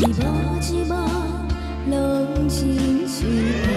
寂寞寂寞冷清清。